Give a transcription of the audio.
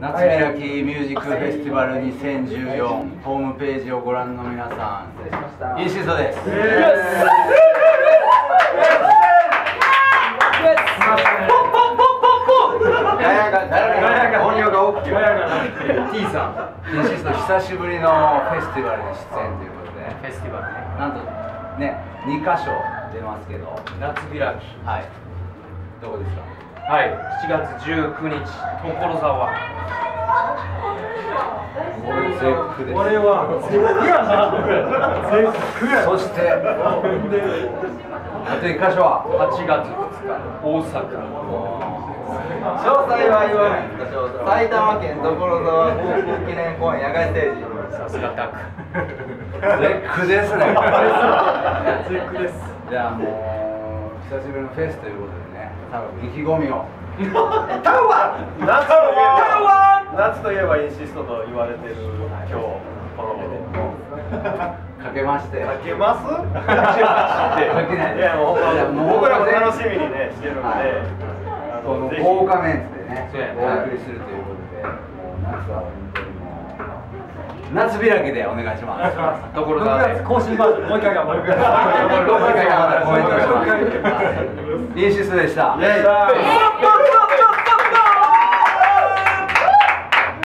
夏開きミュージックフェスティバル2014ホームページをご覧の皆さん。インシストです。インシス。ト久しぶりのフェスティバルに出演ということでフェスティバルねなんとね2箇所出ますけど夏開きはいどこですかはい7月19日所沢。これ絶句です。これは絶句やな絶句や。そしてあと1箇所は8月2日大阪。詳細は言わない。んですか詳細埼玉県所沢航空記念公園野外ステージ。さすがタク。絶句ですね。絶句です。じゃあもう久しぶりのフェスということでね意気込みを。タワー夏といえば夏といえばインシストと言われてる今日この。かけまして。かけます？かけないいやもういやもう僕らも楽しみにねしてるので、はい。あこの豪華メンツでねお送りするということでもう夏は本当に夏開きでお願いします。所沢で更新バージョンもう一回がもう一回もう一回またコメントしますインシストでした